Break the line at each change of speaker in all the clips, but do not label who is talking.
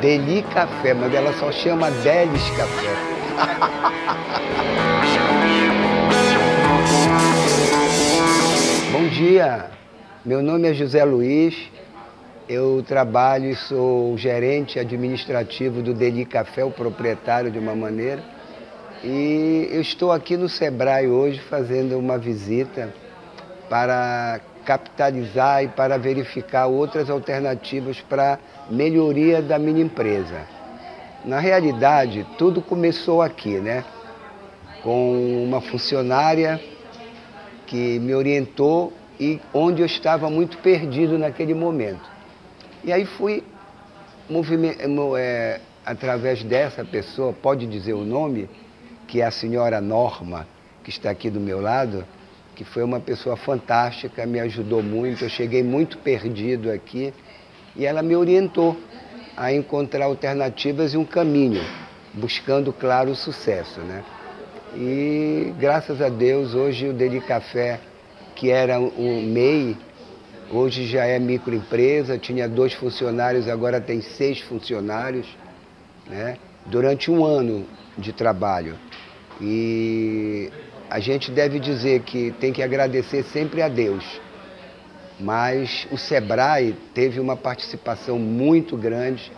Deli Café, mas ela só chama Delis Café. Bom dia, meu nome é José Luiz, eu trabalho e sou gerente administrativo do Deli Café, o proprietário de uma maneira. E eu estou aqui no Sebrae hoje fazendo uma visita para capitalizar e para verificar outras alternativas para melhoria da minha empresa. Na realidade, tudo começou aqui, né? Com uma funcionária que me orientou e onde eu estava muito perdido naquele momento. E aí fui, é, através dessa pessoa, pode dizer o nome, que é a senhora Norma, que está aqui do meu lado, que foi uma pessoa fantástica, me ajudou muito, eu cheguei muito perdido aqui e ela me orientou a encontrar alternativas e um caminho, buscando, claro, o sucesso, né? E graças a Deus, hoje o Deli Café, que era um MEI, Hoje já é microempresa, tinha dois funcionários, agora tem seis funcionários, né? durante um ano de trabalho. E a gente deve dizer que tem que agradecer sempre a Deus. Mas o Sebrae teve uma participação muito grande,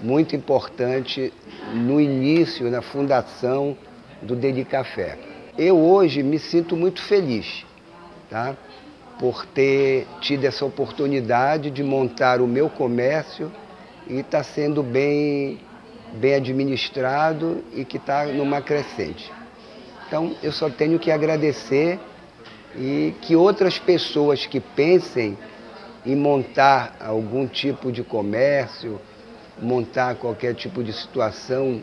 muito importante no início, na fundação do Deli Café. Eu hoje me sinto muito feliz, tá? por ter tido essa oportunidade de montar o meu comércio e está sendo bem, bem administrado e que está numa crescente. Então eu só tenho que agradecer e que outras pessoas que pensem em montar algum tipo de comércio, montar qualquer tipo de situação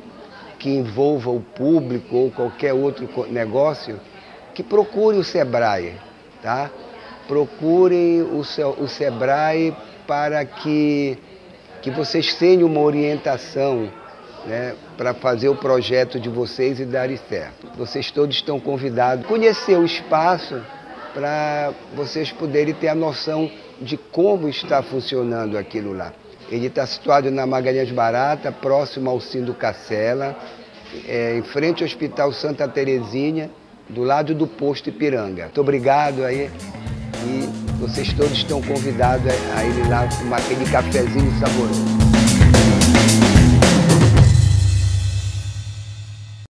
que envolva o público ou qualquer outro negócio, que procure o Sebrae, tá? procurem o, o SEBRAE para que, que vocês tenham uma orientação né, para fazer o projeto de vocês e darem certo. Vocês todos estão convidados a conhecer o espaço para vocês poderem ter a noção de como está funcionando aquilo lá. Ele está situado na Magalhães Barata, próximo ao Cindo Cacela, é, em frente ao Hospital Santa Terezinha, do lado do posto Ipiranga. Muito obrigado aí. E vocês todos estão convidados a ir lá tomar aquele cafezinho saboroso.